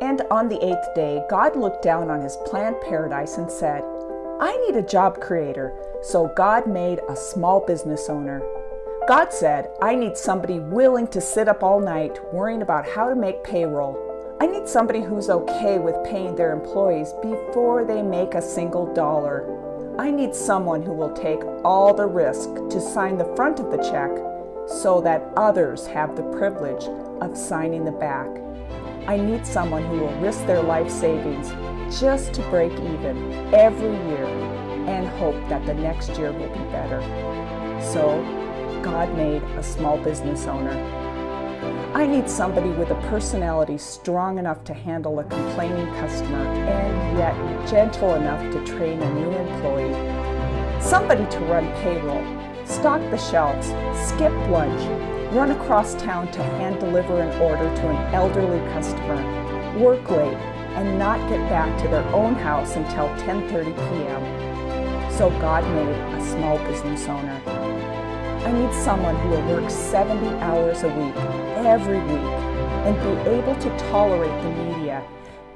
And on the eighth day, God looked down on his planned paradise and said, I need a job creator. So God made a small business owner. God said, I need somebody willing to sit up all night worrying about how to make payroll. I need somebody who's okay with paying their employees before they make a single dollar. I need someone who will take all the risk to sign the front of the check so that others have the privilege of signing the back. I need someone who will risk their life savings just to break even every year and hope that the next year will be better. So, God made a small business owner. I need somebody with a personality strong enough to handle a complaining customer and yet gentle enough to train a new employee. Somebody to run payroll, stock the shelves, skip lunch, run across town to hand deliver an order to an elderly customer, work late, and not get back to their own house until 10:30 p.m. So God made a small business owner. I need someone who will work 70 hours a week, every week, and be able to tolerate the media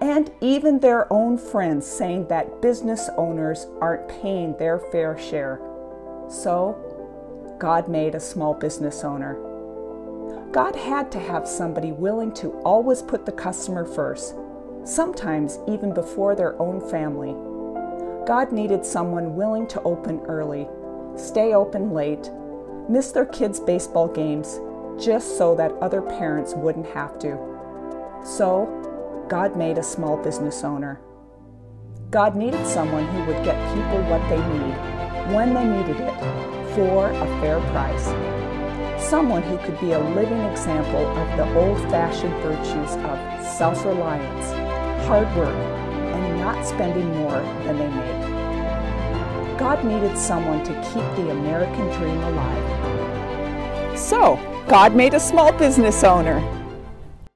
and even their own friends saying that business owners aren't paying their fair share. So, God made a small business owner. God had to have somebody willing to always put the customer first, sometimes even before their own family. God needed someone willing to open early, stay open late, miss their kids' baseball games, just so that other parents wouldn't have to. So, God made a small business owner. God needed someone who would get people what they need, when they needed it, for a fair price someone who could be a living example of the old-fashioned virtues of self-reliance, hard work, and not spending more than they make. God needed someone to keep the American dream alive. So, God made a small business owner.